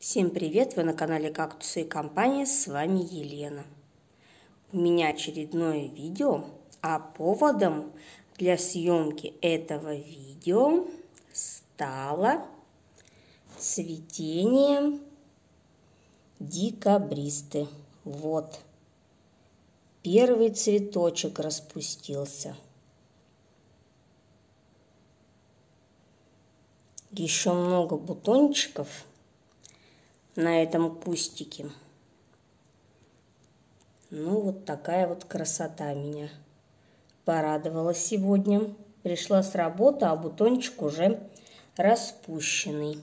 Всем привет! Вы на канале Кактусы и компания, с вами Елена. У меня очередное видео, а поводом для съемки этого видео стало цветение декабристы. Вот, первый цветочек распустился. Еще много бутончиков – на этом кустике. Ну, вот такая вот красота меня порадовала сегодня. Пришла с работы, а бутончик уже распущенный.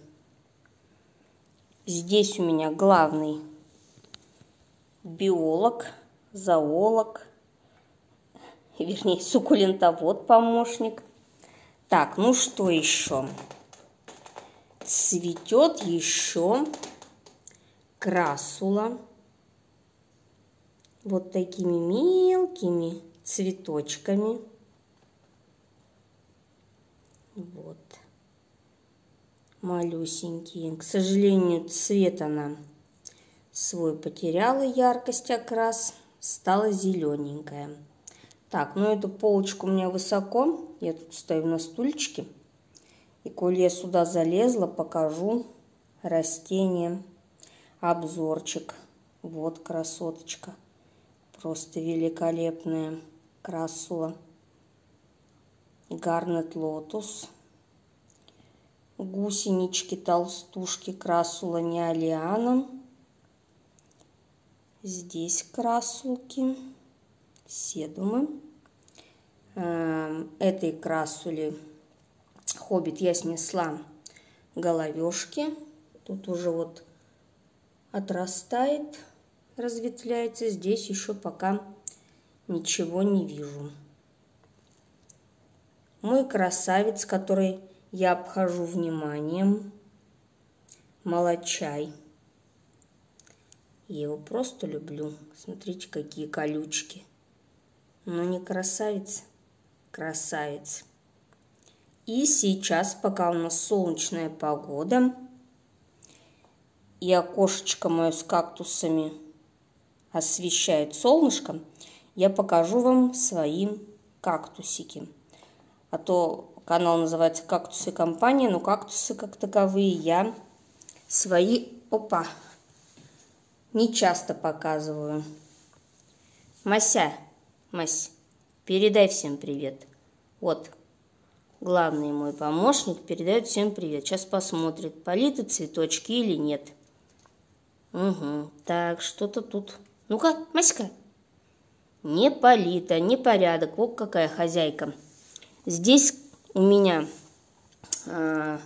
Здесь у меня главный биолог, зоолог, вернее, суккулентовод помощник. Так, ну что еще? Цветет еще красула вот такими мелкими цветочками. Вот. Малюсенькие. К сожалению, цвет она свой потеряла, яркость окрас, стала зелененькая. Так, ну эту полочку у меня высоко, я тут стою на стульчике. И коли я сюда залезла, покажу растение обзорчик. Вот красоточка. Просто великолепная красула. Garnet Lotus. Гусенички, толстушки, красула неолиана. Здесь красулки, седумы. Эм, этой красули хоббит я снесла головешки. Тут уже вот отрастает, разветвляется. Здесь еще пока ничего не вижу. Мой красавец, который я обхожу вниманием, молочай. Я его просто люблю. Смотрите, какие колючки. Но не красавец, красавец. И сейчас, пока у нас солнечная погода, и окошечко мое с кактусами освещает солнышко, я покажу вам свои кактусики. А то канал называется «Кактусы компания», но кактусы как таковые я свои, опа, не часто показываю. Мася, Мась, передай всем привет. Вот, главный мой помощник передает всем привет. Сейчас посмотрит, политы цветочки или нет. Угу. Так, что-то тут. Ну-ка, Маська. Не полито, не порядок. Вот какая хозяйка. Здесь у меня, э,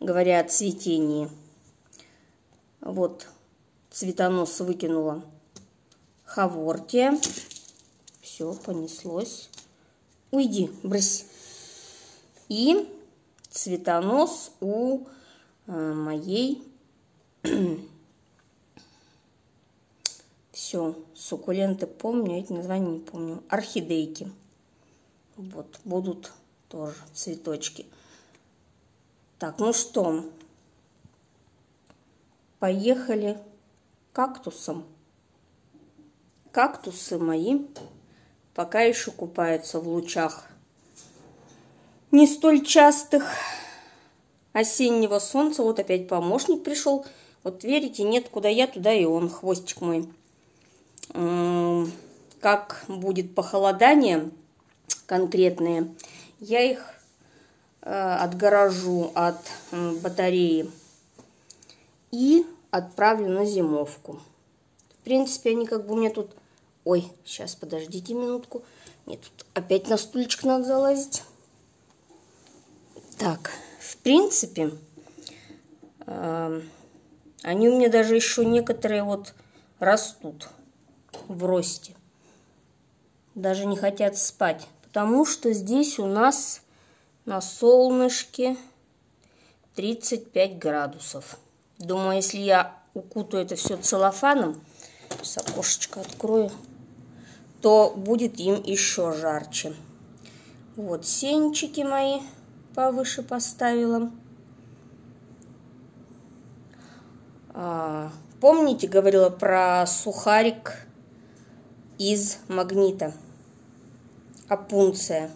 говоря о цветении, вот цветонос выкинула хавортия. Все, понеслось. Уйди, брысь. И цветонос у э, моей Все, суккуленты помню, эти названия не помню. Орхидейки. Вот, будут тоже цветочки. Так, ну что, поехали кактусом. Кактусы мои пока еще купаются в лучах не столь частых осеннего солнца. Вот опять помощник пришел. Вот верите, нет, куда я, туда и он, хвостик мой как будет похолодание конкретные, я их э, отгорожу от батареи и отправлю на зимовку. В принципе, они как бы у меня тут... Ой, сейчас, подождите минутку. Мне тут опять на стульчик надо залазить. Так, в принципе, э, они у меня даже еще некоторые вот растут в росте. Даже не хотят спать, потому что здесь у нас на солнышке 35 градусов. Думаю, если я укутаю это все целлофаном, с окошечко открою, то будет им еще жарче. Вот сенчики мои повыше поставила. А, помните, говорила про сухарик из магнита? Апунция.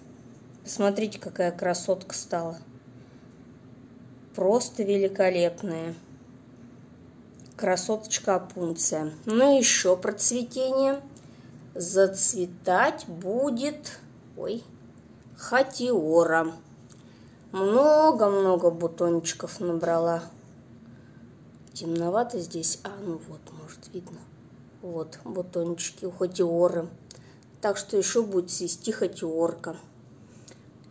Посмотрите, какая красотка стала. Просто великолепная. Красоточка опунция. Ну, еще про цветение. Зацветать будет... Ой, хатиора. Много-много бутончиков набрала. Темновато здесь. А, ну вот, может, видно. Вот, бутончики у. Так что еще будет свести хатиорка.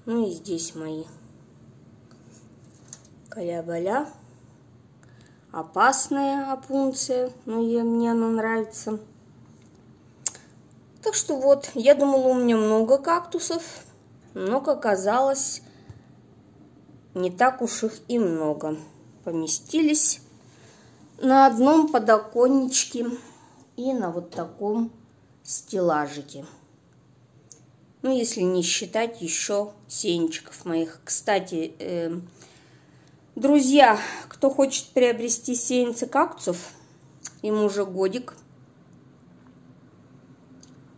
Ну и здесь мои. Каля-баля опасная опунция, я, мне она нравится. Так что вот, я думала, у меня много кактусов, но, как оказалось, не так уж их и много. Поместились на одном подоконничке и на вот таком стеллажике. Ну, если не считать еще сенчиков моих. Кстати, э, Друзья, кто хочет приобрести сеянцы кактусов, им уже годик,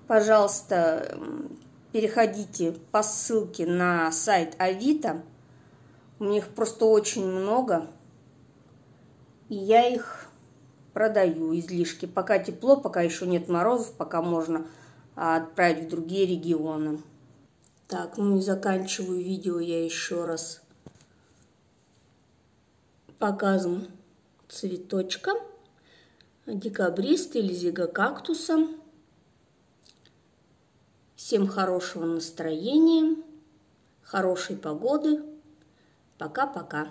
пожалуйста, переходите по ссылке на сайт Авито. У них просто очень много, и я их продаю, излишки. Пока тепло, пока еще нет морозов, пока можно отправить в другие регионы. Так, ну и заканчиваю видео я еще раз показом цветочка, декабрист или зигокактуса. Всем хорошего настроения, хорошей погоды. Пока-пока.